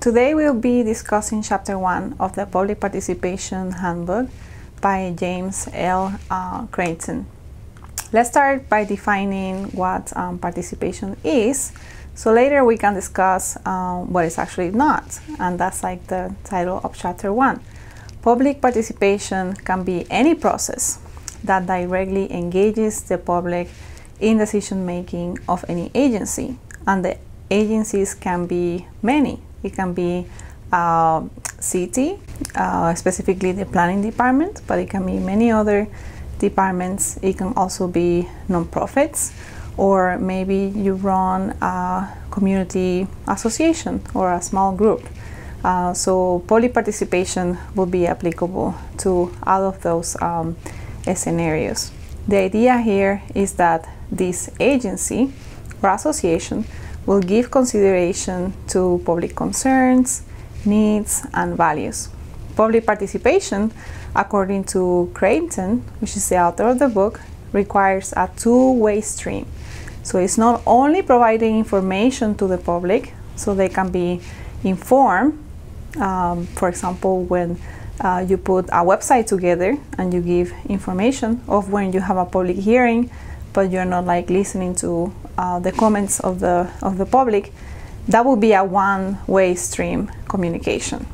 Today we'll be discussing Chapter 1 of the Public Participation Handbook by James L. Uh, Creighton. Let's start by defining what um, participation is, so later we can discuss um, what is actually not, and that's like the title of Chapter 1. Public participation can be any process that directly engages the public in decision making of any agency, and the agencies can be many it can be uh, city, uh, specifically the planning department, but it can be many other departments. It can also be nonprofits, or maybe you run a community association or a small group. Uh, so public participation will be applicable to all of those um, scenarios. The idea here is that this agency or association will give consideration to public concerns, needs, and values. Public participation, according to Creighton, which is the author of the book, requires a two-way stream. So it's not only providing information to the public so they can be informed. Um, for example, when uh, you put a website together and you give information of when you have a public hearing, but you're not like listening to uh, the comments of the of the public, that would be a one-way stream communication.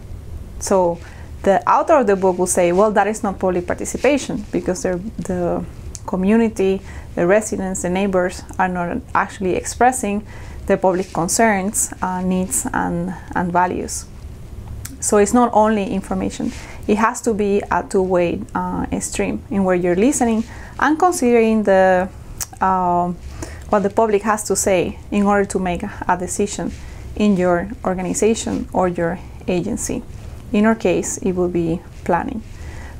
So the author of the book will say, well, that is not public participation because the community, the residents, the neighbors are not actually expressing the public concerns, uh, needs, and, and values. So it's not only information. It has to be a two-way uh, stream in where you're listening and considering the uh, what the public has to say in order to make a decision in your organization or your agency. In our case, it will be planning.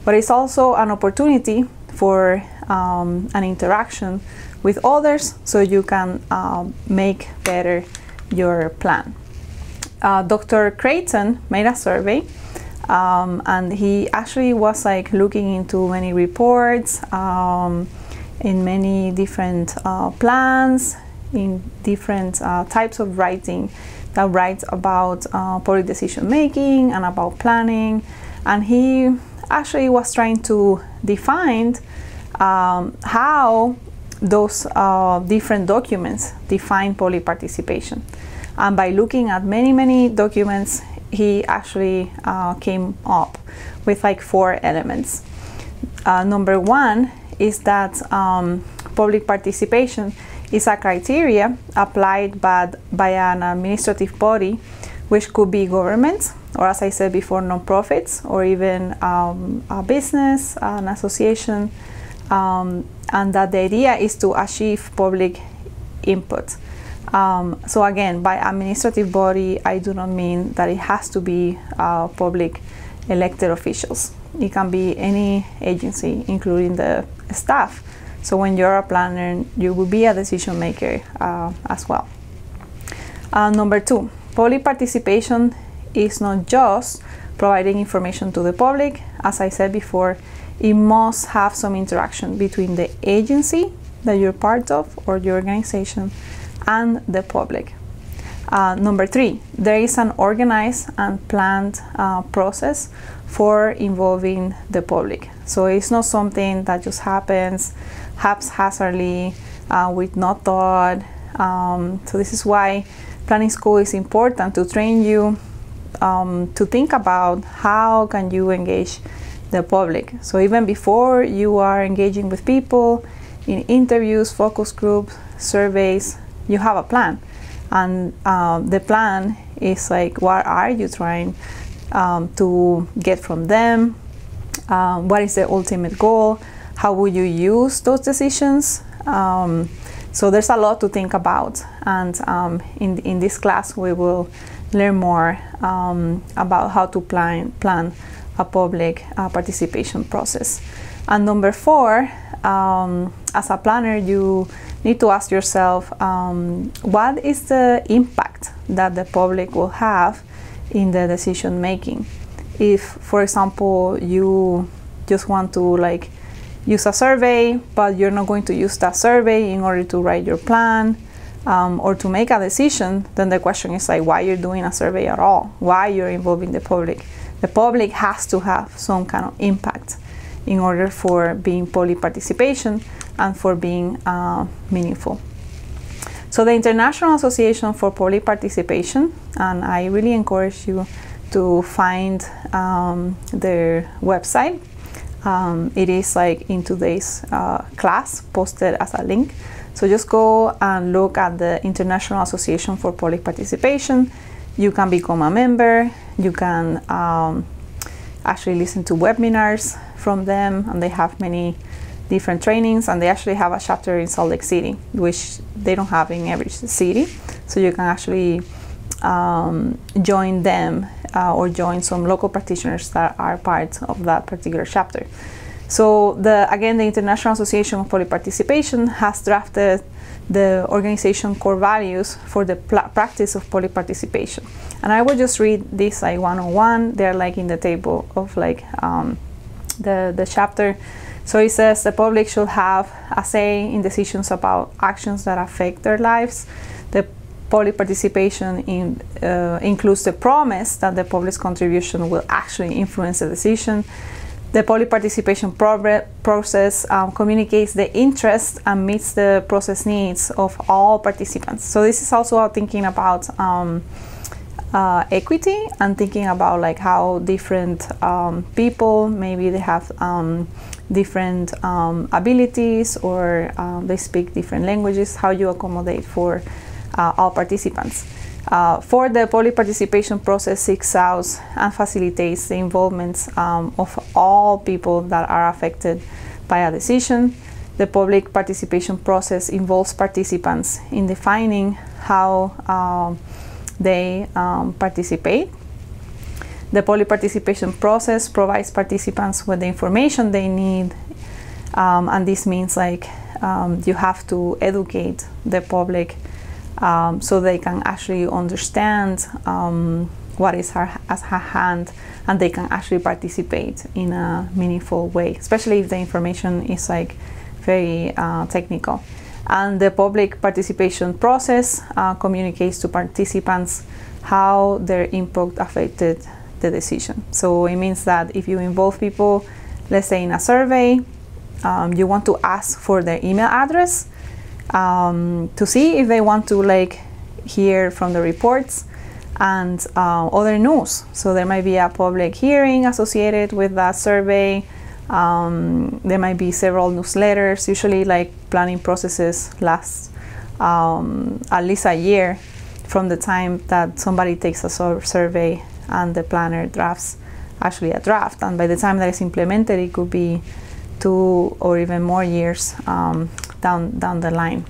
But it's also an opportunity for um, an interaction with others so you can uh, make better your plan. Uh, Dr. Creighton made a survey um, and he actually was like looking into many reports um, in many different uh, plans, in different uh, types of writing that writes about uh, decision making and about planning. And he actually was trying to define um, how those uh, different documents define public participation. And by looking at many, many documents, he actually uh, came up with like four elements. Uh, number one is that um, public participation is a criteria applied by, by an administrative body, which could be government, or as I said before, non-profits, or even um, a business, an association, um, and that the idea is to achieve public input. Um, so again, by administrative body, I do not mean that it has to be uh, public elected officials. It can be any agency, including the staff. So when you're a planner, you will be a decision maker uh, as well. Uh, number two, public participation is not just providing information to the public. As I said before, it must have some interaction between the agency that you're part of or your organization and the public. Uh, number three, there is an organized and planned uh, process for involving the public. So it's not something that just happens haphazardly uh, with no thought. Um, so this is why planning school is important to train you um, to think about how can you engage the public. So even before you are engaging with people in interviews, focus groups, surveys, you have a plan and um, the plan is like what are you trying um, to get from them. Um, what is the ultimate goal? How will you use those decisions? Um, so there's a lot to think about. And um, in, in this class we will learn more um, about how to plan, plan a public uh, participation process. And number four as a planner you need to ask yourself um, what is the impact that the public will have in the decision making. If, for example, you just want to like use a survey, but you're not going to use that survey in order to write your plan, um, or to make a decision, then the question is like why you're doing a survey at all, why you're involving the public. The public has to have some kind of impact in order for being public participation and for being uh, meaningful. So the International Association for Public Participation, and I really encourage you to find um, their website. Um, it is like in today's uh, class posted as a link. So just go and look at the International Association for Public Participation. You can become a member. You can um, actually listen to webinars from them, and they have many different trainings. And they actually have a chapter in Salt Lake City, which they don't have in every city. So you can actually um, join them uh, or join some local practitioners that are part of that particular chapter. So the again, the International Association of Public Participation has drafted the organization core values for the practice of public participation. And I will just read this like one on one. They're like in the table of like um, the the chapter. So it says the public should have a say in decisions about actions that affect their lives. The public participation in, uh, includes the promise that the public's contribution will actually influence the decision the public participation process um, communicates the interest and meets the process needs of all participants. So this is also thinking about um, uh, equity and thinking about like how different um, people maybe they have um, different um, abilities or um, they speak different languages. How you accommodate for uh, all participants. Uh, for the public participation process seeks out and facilitates the involvement um, of all people that are affected by a decision. The public participation process involves participants in defining how um, they um, participate. The public participation process provides participants with the information they need, um, and this means like um, you have to educate the public um, so they can actually understand um, what is her, at her hand and they can actually participate in a meaningful way, especially if the information is like very uh, technical. And the public participation process uh, communicates to participants how their input affected the decision. So it means that if you involve people, let's say in a survey, um, you want to ask for their email address um, to see if they want to like hear from the reports and uh, other news. So there might be a public hearing associated with that survey. Um, there might be several newsletters. Usually, like planning processes last um, at least a year from the time that somebody takes a survey and the planner drafts actually a draft. And by the time that it's implemented, it could be two or even more years um, down down the line.